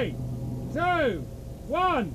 three, two, one.